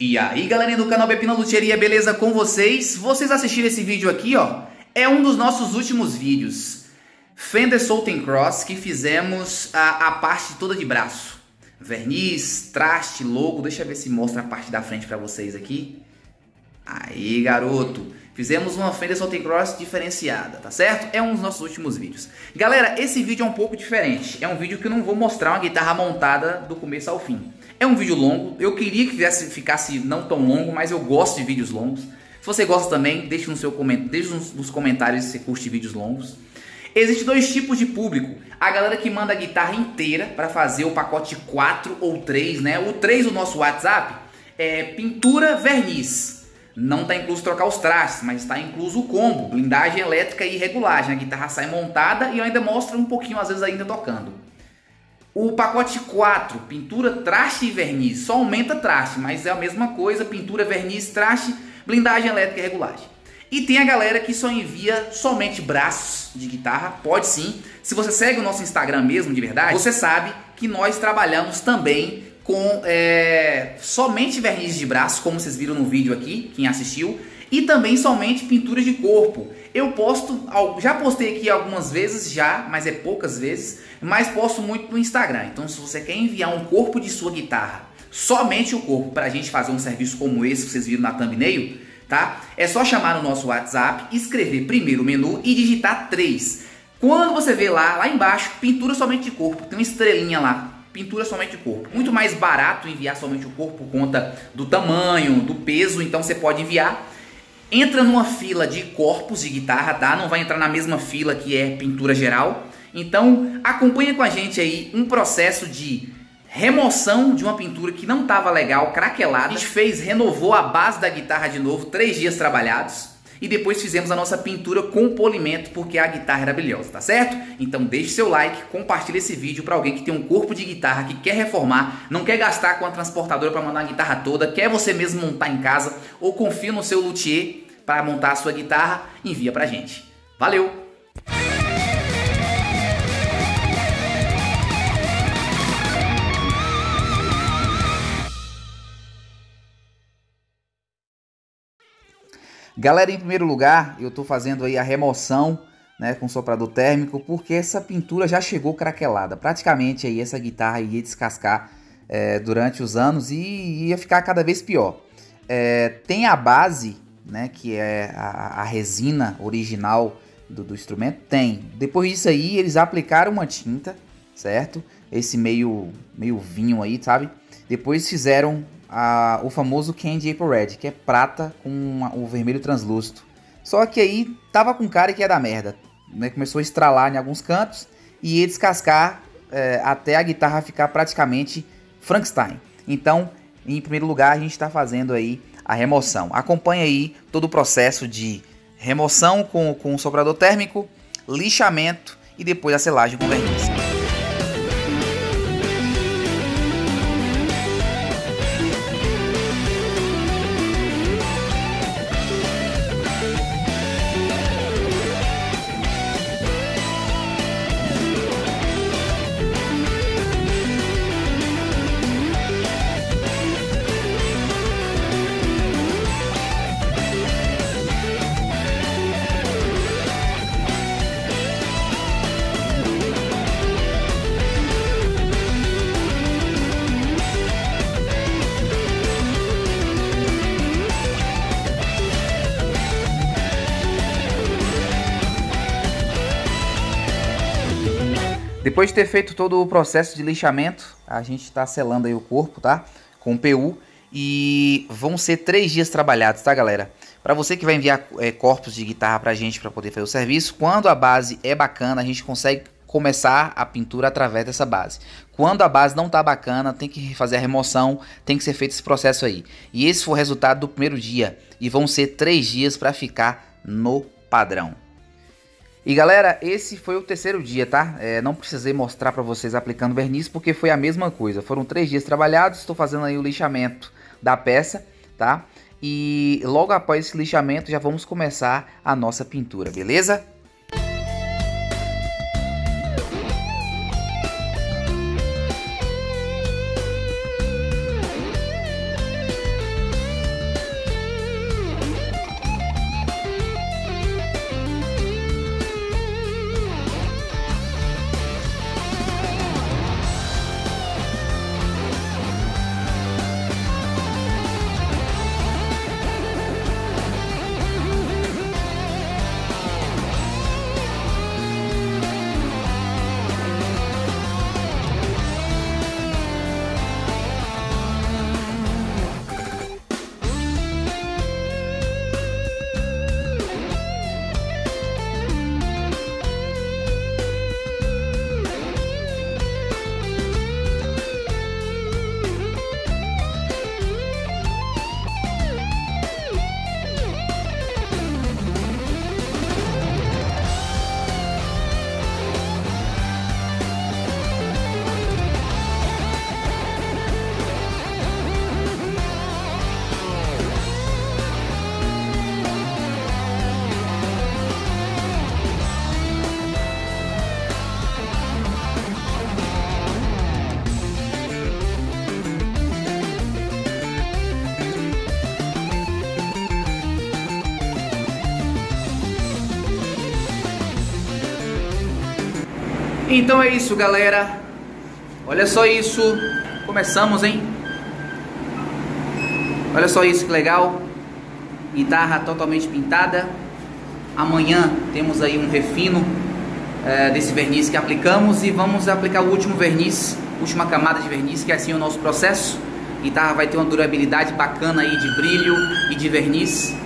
E aí galerinha do canal Bepina Luteria, beleza com vocês? Vocês assistiram esse vídeo aqui, ó? É um dos nossos últimos vídeos. Fender Sultan Cross, que fizemos a, a parte toda de braço. Verniz, traste, logo, deixa eu ver se mostra a parte da frente pra vocês aqui. Aí garoto, fizemos uma Fender Sultan Cross diferenciada, tá certo? É um dos nossos últimos vídeos. Galera, esse vídeo é um pouco diferente. É um vídeo que eu não vou mostrar uma guitarra montada do começo ao fim. É um vídeo longo, eu queria que fizesse, ficasse não tão longo, mas eu gosto de vídeos longos. Se você gosta também, deixe, no seu comentário, deixe nos comentários se você curte vídeos longos. Existem dois tipos de público. A galera que manda a guitarra inteira para fazer o pacote 4 ou 3, né? O 3 do nosso WhatsApp é pintura verniz. Não está incluso trocar os trastes, mas está incluso o combo, blindagem elétrica e regulagem. A guitarra sai montada e eu ainda mostro um pouquinho, às vezes, ainda tocando. O pacote 4, pintura, traste e verniz, só aumenta traste, mas é a mesma coisa, pintura, verniz, traste, blindagem elétrica e regulagem. E tem a galera que só envia somente braços de guitarra, pode sim. Se você segue o nosso Instagram mesmo, de verdade, você sabe que nós trabalhamos também com é, somente verniz de braço, como vocês viram no vídeo aqui, quem assistiu, e também somente pinturas de corpo. Eu posto, já postei aqui algumas vezes já, mas é poucas vezes, mas posto muito no Instagram. Então se você quer enviar um corpo de sua guitarra, somente o corpo, para a gente fazer um serviço como esse que vocês viram na thumbnail, tá? É só chamar no nosso WhatsApp, escrever primeiro o menu e digitar 3. Quando você vê lá, lá embaixo, pintura somente de corpo, tem uma estrelinha lá, pintura somente de corpo. Muito mais barato enviar somente o corpo por conta do tamanho, do peso, então você pode enviar entra numa fila de corpos de guitarra, tá? Não vai entrar na mesma fila que é pintura geral. Então, acompanha com a gente aí um processo de remoção de uma pintura que não estava legal, craquelada. A gente fez, renovou a base da guitarra de novo, três dias trabalhados. E depois fizemos a nossa pintura com polimento, porque a guitarra era brilhosa, tá certo? Então deixe seu like, compartilhe esse vídeo para alguém que tem um corpo de guitarra, que quer reformar, não quer gastar com a transportadora para mandar a guitarra toda, quer você mesmo montar em casa, ou confia no seu luthier para montar a sua guitarra, envia pra gente. Valeu! Galera, em primeiro lugar, eu estou fazendo aí a remoção né, com soprador térmico, porque essa pintura já chegou craquelada. Praticamente aí essa guitarra ia descascar é, durante os anos e ia ficar cada vez pior. É, tem a base, né, que é a, a resina original do, do, instrumento, tem. Depois disso aí, eles aplicaram uma tinta, certo? Esse meio, meio vinho aí, sabe? Depois fizeram a, o famoso Candy Apple Red, que é prata com o vermelho translúcido. Só que aí tava com cara que ia dar merda. Né? Começou a estralar em alguns cantos e ia descascar é, até a guitarra ficar praticamente Frankenstein. Então, em primeiro lugar, a gente está fazendo aí a remoção. Acompanhe aí todo o processo de remoção com, com o soprador térmico, lixamento e depois a selagem com verniz. Depois de ter feito todo o processo de lixamento, a gente está selando aí o corpo, tá? Com PU. E vão ser três dias trabalhados, tá, galera? Para você que vai enviar é, corpos de guitarra pra gente para poder fazer o serviço, quando a base é bacana, a gente consegue começar a pintura através dessa base. Quando a base não tá bacana, tem que fazer a remoção, tem que ser feito esse processo aí. E esse foi o resultado do primeiro dia. E vão ser três dias para ficar no padrão. E galera, esse foi o terceiro dia, tá? É, não precisei mostrar para vocês aplicando verniz porque foi a mesma coisa. Foram três dias trabalhados, estou fazendo aí o lixamento da peça, tá? E logo após esse lixamento já vamos começar a nossa pintura, beleza? Então é isso, galera. Olha só isso. Começamos, hein? Olha só isso que legal. Guitarra totalmente pintada. Amanhã temos aí um refino é, desse verniz que aplicamos e vamos aplicar o último verniz, última camada de verniz, que é assim o nosso processo. Guitarra vai ter uma durabilidade bacana aí de brilho e de verniz.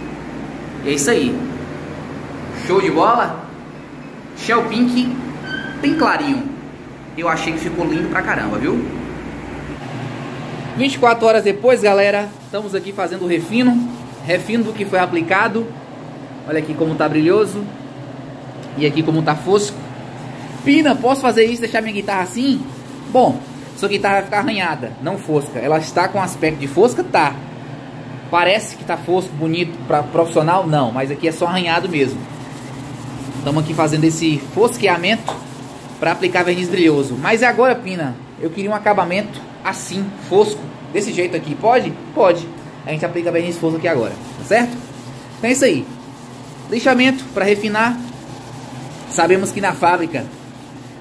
E é isso aí. Show de bola? Shell Pink, bem clarinho. Eu achei que ficou lindo pra caramba, viu? 24 horas depois, galera, estamos aqui fazendo o refino. Refino do que foi aplicado. Olha aqui como tá brilhoso. E aqui como tá fosco. Pina, posso fazer isso, deixar minha guitarra assim? Bom, sua guitarra vai ficar arranhada, não fosca. Ela está com aspecto de fosca? Tá. Parece que tá fosco, bonito, para profissional? Não, mas aqui é só arranhado mesmo. Estamos aqui fazendo esse fosqueamento para aplicar verniz brilhoso. Mas agora, Pina, eu queria um acabamento assim, fosco, desse jeito aqui. Pode? Pode. A gente aplica verniz fosco aqui agora, tá certo? Então é isso aí. Lixamento para refinar. Sabemos que na fábrica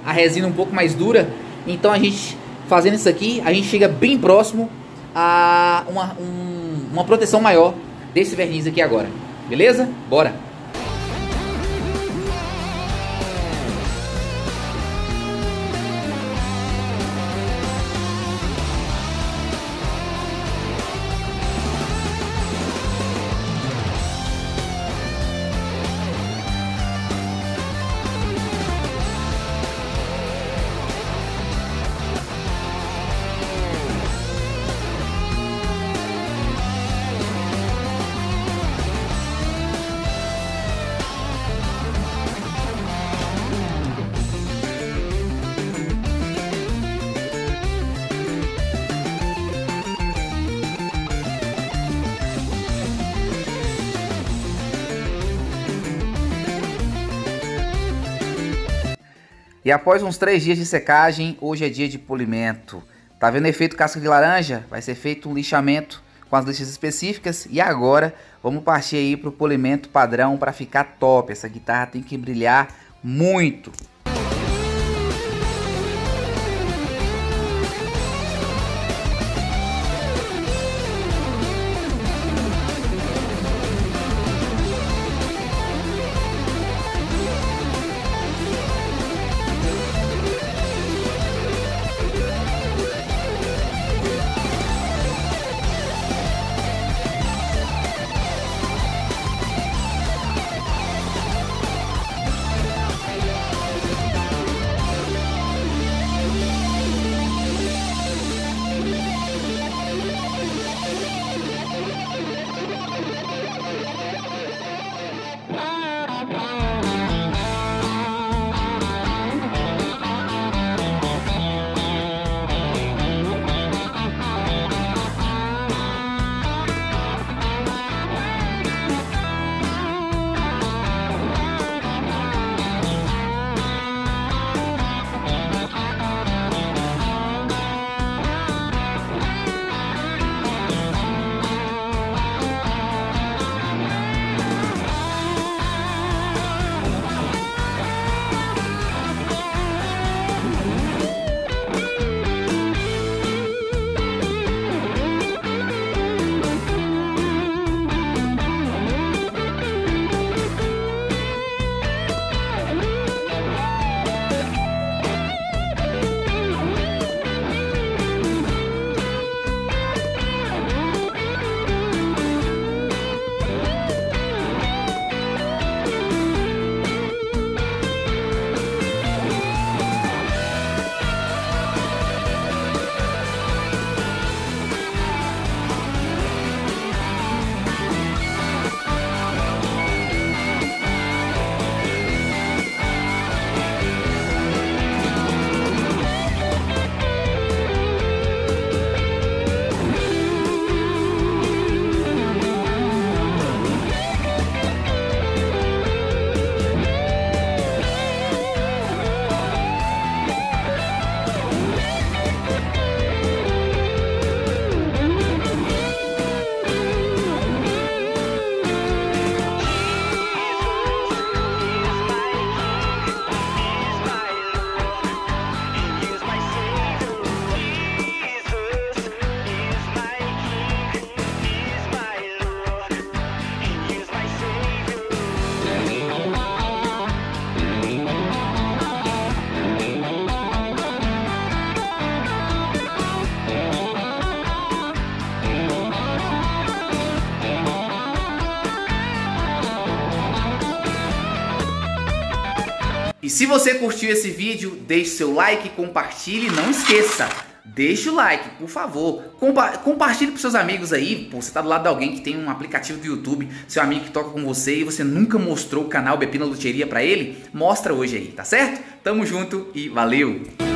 a resina um pouco mais dura, então a gente fazendo isso aqui, a gente chega bem próximo a uma, um, uma proteção maior desse verniz aqui agora. Beleza? Bora! E após uns três dias de secagem, hoje é dia de polimento. Tá vendo efeito casca de laranja? Vai ser feito um lixamento com as lixas específicas e agora vamos partir aí para o polimento padrão para ficar top. Essa guitarra tem que brilhar muito. Se você curtiu esse vídeo, deixe seu like, compartilhe, não esqueça, deixe o like, por favor. Compa compartilhe para seus amigos aí. Pô, você está do lado de alguém que tem um aplicativo do YouTube, seu amigo que toca com você e você nunca mostrou o canal Bepina Loteria para ele, mostra hoje aí, tá certo? Tamo junto e valeu!